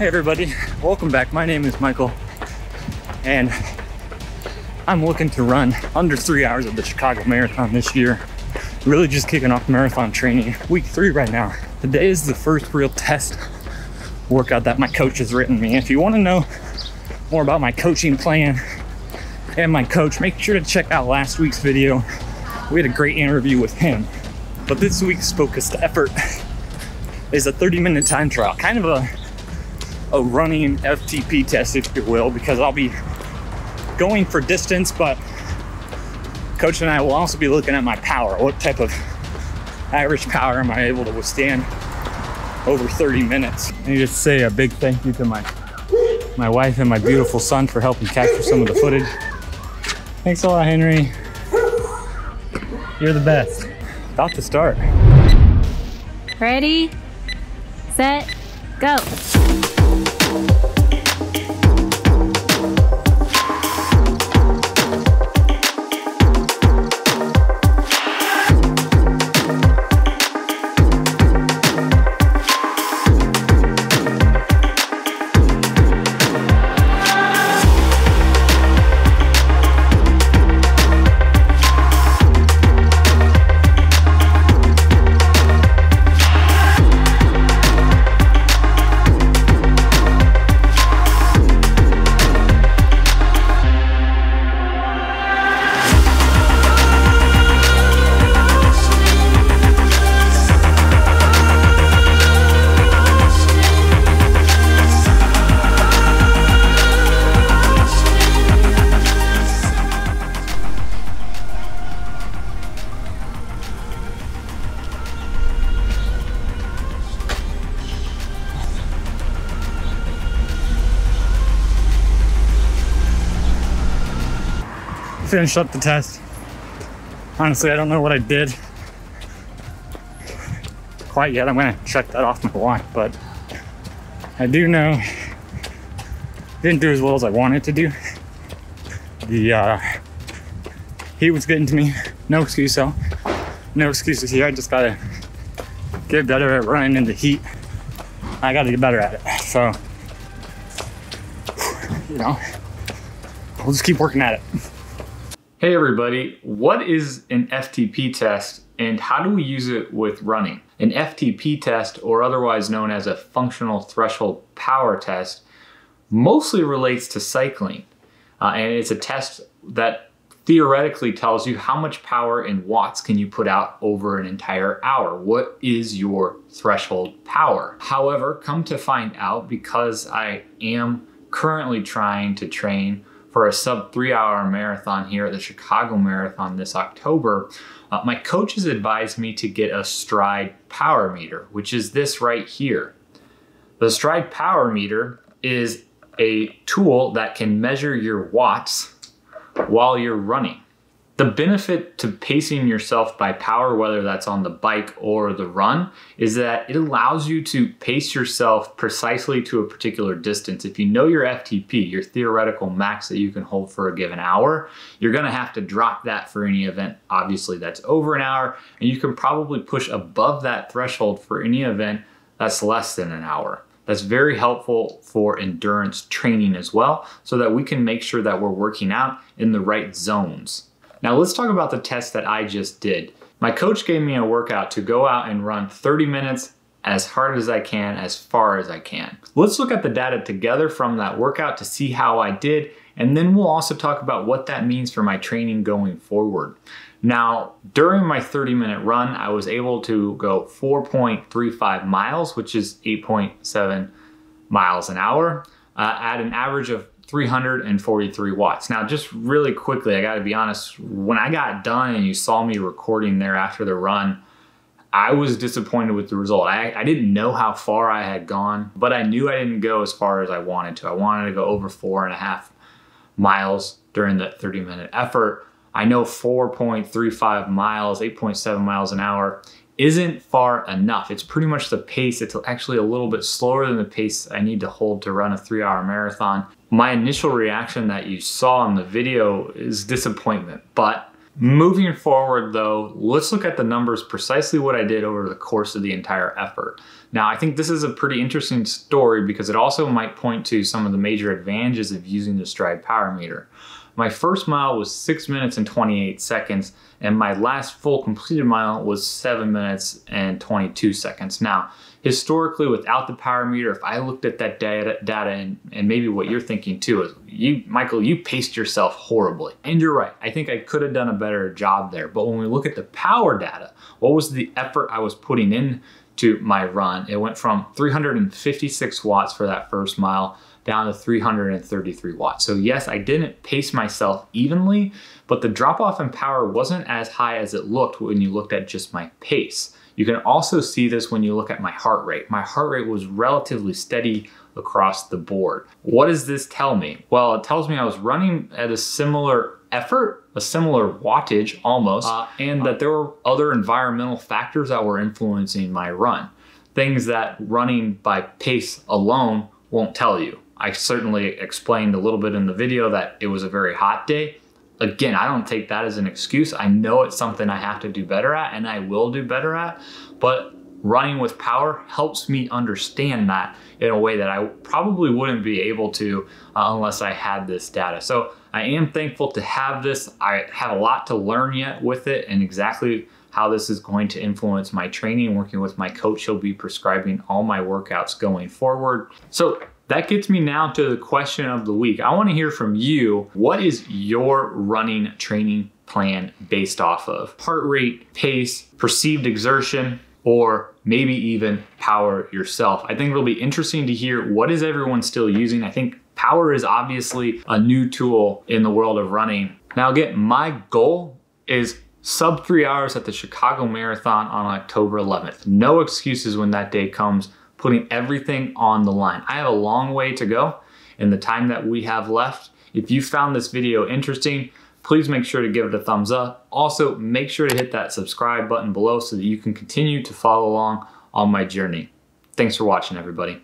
Hey everybody, welcome back. My name is Michael and I'm looking to run under three hours of the Chicago Marathon this year. Really just kicking off marathon training, week three right now. Today is the first real test workout that my coach has written me. If you wanna know more about my coaching plan and my coach, make sure to check out last week's video. We had a great interview with him. But this week's focused effort is a 30 minute time trial, kind of a a running FTP test, if you will, because I'll be going for distance, but coach and I will also be looking at my power. What type of average power am I able to withstand over 30 minutes? I need to say a big thank you to my my wife and my beautiful son for helping capture some of the footage. Thanks a lot, Henry. You're the best. About to start. Ready, set, go. Thank you. Finished up the test. Honestly, I don't know what I did quite yet. I'm gonna check that off my watch, but I do know I didn't do as well as I wanted to do. The uh, heat was getting to me. No excuse though. No excuses here. I just gotta get better at running in the heat. I gotta get better at it. So, you know, we'll just keep working at it. Hey everybody, what is an FTP test and how do we use it with running? An FTP test, or otherwise known as a functional threshold power test, mostly relates to cycling. Uh, and it's a test that theoretically tells you how much power in watts can you put out over an entire hour. What is your threshold power? However, come to find out because I am currently trying to train for a sub three hour marathon here at the Chicago Marathon this October, uh, my coaches advised me to get a Stryd power meter, which is this right here. The Stryd power meter is a tool that can measure your watts while you're running. The benefit to pacing yourself by power, whether that's on the bike or the run, is that it allows you to pace yourself precisely to a particular distance. If you know your FTP, your theoretical max that you can hold for a given hour, you're gonna have to drop that for any event, obviously, that's over an hour, and you can probably push above that threshold for any event that's less than an hour. That's very helpful for endurance training as well, so that we can make sure that we're working out in the right zones. Now let's talk about the test that I just did. My coach gave me a workout to go out and run 30 minutes as hard as I can, as far as I can. Let's look at the data together from that workout to see how I did, and then we'll also talk about what that means for my training going forward. Now, during my 30 minute run, I was able to go 4.35 miles, which is 8.7 miles an hour, uh, at an average of 343 watts. Now, just really quickly, I got to be honest, when I got done and you saw me recording there after the run, I was disappointed with the result. I, I didn't know how far I had gone, but I knew I didn't go as far as I wanted to. I wanted to go over four and a half miles during that 30 minute effort. I know 4.35 miles, 8.7 miles an hour isn't far enough. It's pretty much the pace. It's actually a little bit slower than the pace I need to hold to run a three hour marathon. My initial reaction that you saw in the video is disappointment, but Moving forward though, let's look at the numbers precisely what I did over the course of the entire effort. Now, I think this is a pretty interesting story because it also might point to some of the major advantages of using the Stryd Power Meter. My first mile was 6 minutes and 28 seconds, and my last full completed mile was 7 minutes and 22 seconds. Now, historically, without the power meter, if I looked at that data, data and, and maybe what you're thinking too is, you, Michael, you paced yourself horribly. And you're right, I think I could have done a better job there. But when we look at the power data, what was the effort I was putting in to my run? It went from 356 watts for that first mile down to 333 watts. So yes, I didn't pace myself evenly, but the drop off in power wasn't as high as it looked when you looked at just my pace. You can also see this when you look at my heart rate. My heart rate was relatively steady across the board. What does this tell me? Well, it tells me I was running at a similar effort, a similar wattage almost, uh, and that there were other environmental factors that were influencing my run. Things that running by pace alone won't tell you. I certainly explained a little bit in the video that it was a very hot day. Again, I don't take that as an excuse. I know it's something I have to do better at and I will do better at, but running with power helps me understand that in a way that I probably wouldn't be able to uh, unless I had this data. So I am thankful to have this. I have a lot to learn yet with it and exactly how this is going to influence my training. Working with my coach, he'll be prescribing all my workouts going forward. So that gets me now to the question of the week. I want to hear from you. What is your running training plan based off of? Heart rate, pace, perceived exertion, or maybe even power yourself. I think it'll be interesting to hear what is everyone still using. I think power is obviously a new tool in the world of running. Now again, my goal is sub three hours at the Chicago Marathon on October 11th. No excuses when that day comes putting everything on the line. I have a long way to go in the time that we have left. If you found this video interesting, please make sure to give it a thumbs up. Also, make sure to hit that subscribe button below so that you can continue to follow along on my journey. Thanks for watching, everybody.